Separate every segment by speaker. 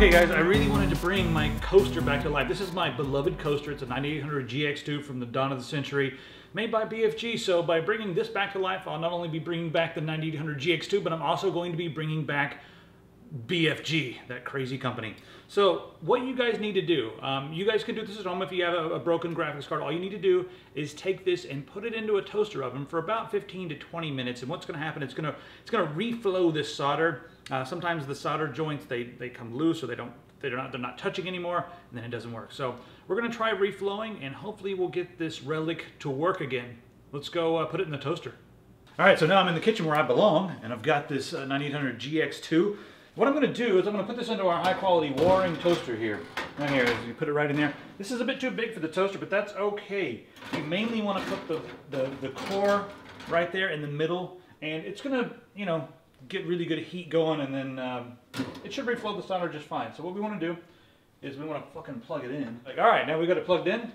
Speaker 1: Okay guys, I really wanted to bring my coaster back to life. This is my beloved coaster. It's a 9800 GX2 from the dawn of the century, made by BFG. So by bringing this back to life, I'll not only be bringing back the 9800 GX2, but I'm also going to be bringing back BFG, that crazy company. So what you guys need to do, um, you guys can do this at home if you have a, a, broken graphics card. All you need to do is take this and put it into a toaster oven for about 15 to 20 minutes. And what's going to happen? It's going to it's to reflow this solder. Uh, sometimes the solder joints they they come loose or they don't they're not they're not touching anymore, and then it doesn't work. So we're going to try reflowing, and hopefully we'll get this relic to work again. Let's go uh, put it in the toaster. All right, so now I'm in the kitchen where I belong, and I've got this uh, 9800 GX2. What I'm going to do is I'm going to put this into our high quality Waring toaster here. Right here, you put it right in there. This is a bit too big for the toaster, but that's okay. You mainly want to put the, the, the core right there in the middle, and it's going to, you know, get really good heat going, and then um, it should reflow the solder just fine. So what we want to do is we want to fucking plug it in. Like, all right, now we got it plugged in.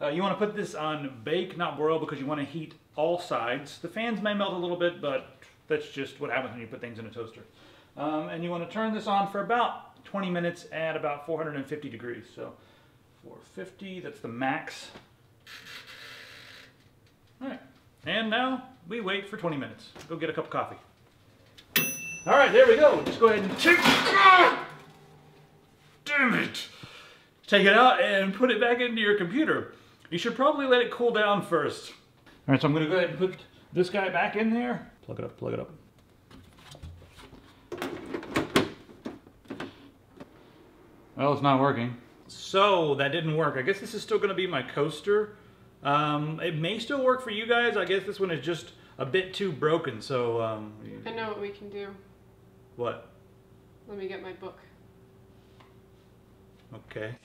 Speaker 1: Uh, you want to put this on bake, not broil, because you want to heat all sides. The fans may melt a little bit, but that's just what happens when you put things in a toaster. Um, and you want to turn this on for about 20 minutes at about 450 degrees. So 450, that's the max. All right, and now we wait for 20 minutes. Go get a cup of coffee. All right, there we go. Just go ahead and take, ah! damn it. Take it out and put it back into your computer. You should probably let it cool down first. All right, so I'm gonna go ahead and put this guy back in there. Plug it up, plug it up. Well, it's not working. So that didn't work. I guess this is still going to be my coaster. Um, it may still work for you guys. I guess this one is just a bit too broken. So um,
Speaker 2: I know what we can do.
Speaker 1: What?
Speaker 2: Let me get my book.
Speaker 1: Okay.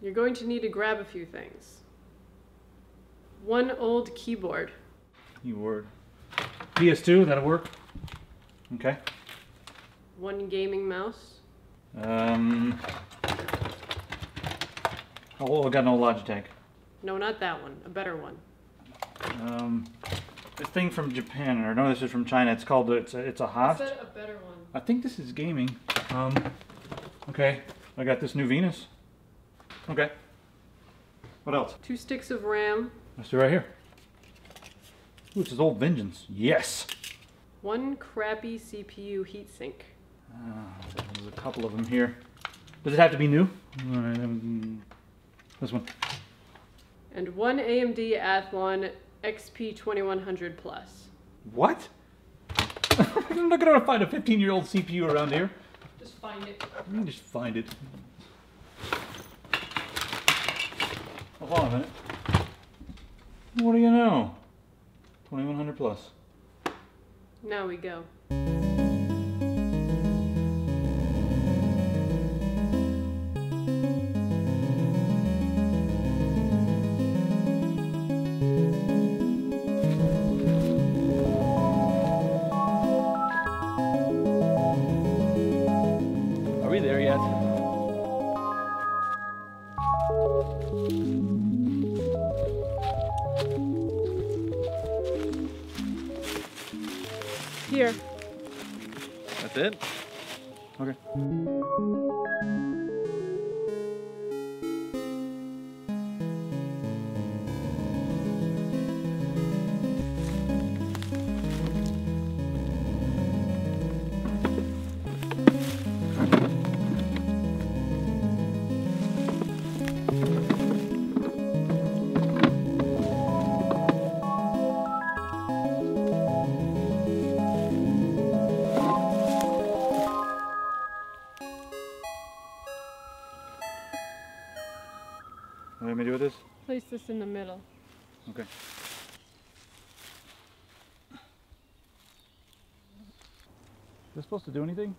Speaker 2: You're going to need to grab a few things. One old keyboard.
Speaker 1: Keyboard. PS2, that'll work. Okay.
Speaker 2: One gaming mouse.
Speaker 1: Um, Oh, I got no Logitech.
Speaker 2: No, not that one. A better one.
Speaker 1: Um, this thing from Japan, or no, this is from China. It's called it's a, it's a Haft.
Speaker 2: a better one.
Speaker 1: I think this is gaming. Um, okay, I got this new Venus. Okay. What else?
Speaker 2: Two sticks of RAM.
Speaker 1: Let's do right here. Ooh, it's old Vengeance. Yes.
Speaker 2: One crappy CPU heatsink.
Speaker 1: Uh, there's a couple of them here. Does it have to be new? This one.
Speaker 2: And one AMD Athlon XP 2100 Plus.
Speaker 1: What? I'm not gonna find a 15 year old CPU around here.
Speaker 2: Just find it.
Speaker 1: Let me just find it. Hold on a minute. What do you know? 2100 plus.
Speaker 2: Now we go. Here.
Speaker 1: That's it? Okay. What me do with this?
Speaker 2: Place this in the middle.
Speaker 1: Okay. Is this supposed to do anything?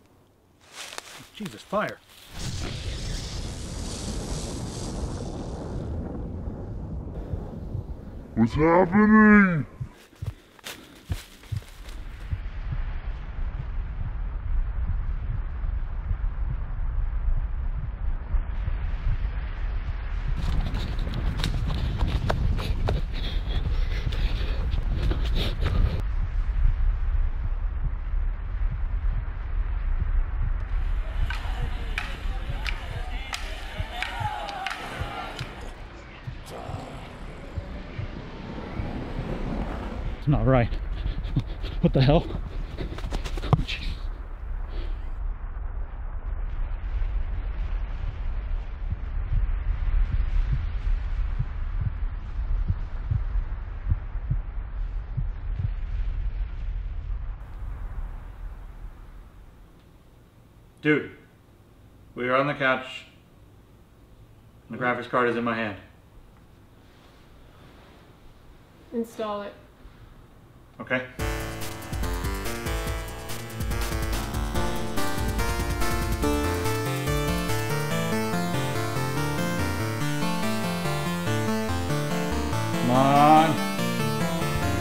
Speaker 1: Jesus, fire.
Speaker 3: What's happening?
Speaker 1: Not right. What the hell? Oh. Dude, we are on the couch. The graphics card is in my hand.
Speaker 2: Install it.
Speaker 1: Okay. Come on.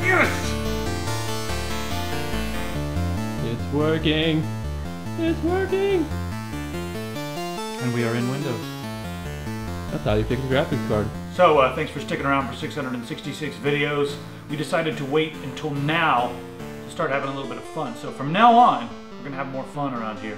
Speaker 1: Yes!
Speaker 4: It's working. It's working.
Speaker 1: And we are in Windows.
Speaker 4: That's how you fix a graphics card.
Speaker 1: So, uh, thanks for sticking around for 666 videos. We decided to wait until now to start having a little bit of fun. So, from now on, we're to have more fun around here.